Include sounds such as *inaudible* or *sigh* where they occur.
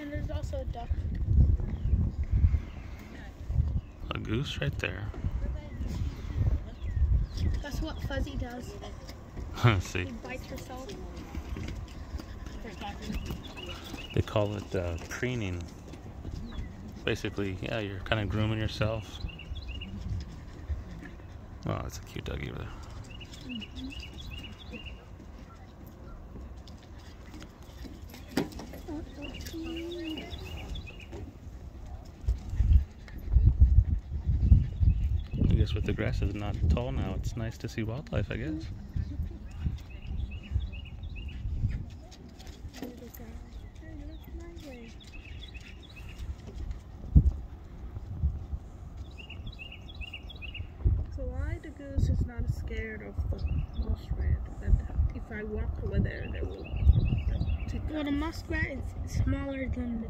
And there's also a duck. A goose right there. That's what Fuzzy does. *laughs* See, He bites herself. they call it uh, preening. Basically, yeah, you're kind of grooming yourself. Oh, that's a cute doggy over there. I guess with the grass is not tall now, it's nice to see wildlife, I guess. So why the goose is not scared of the muskrat? That if I walk over there, they will take Well, the muskrat is smaller than the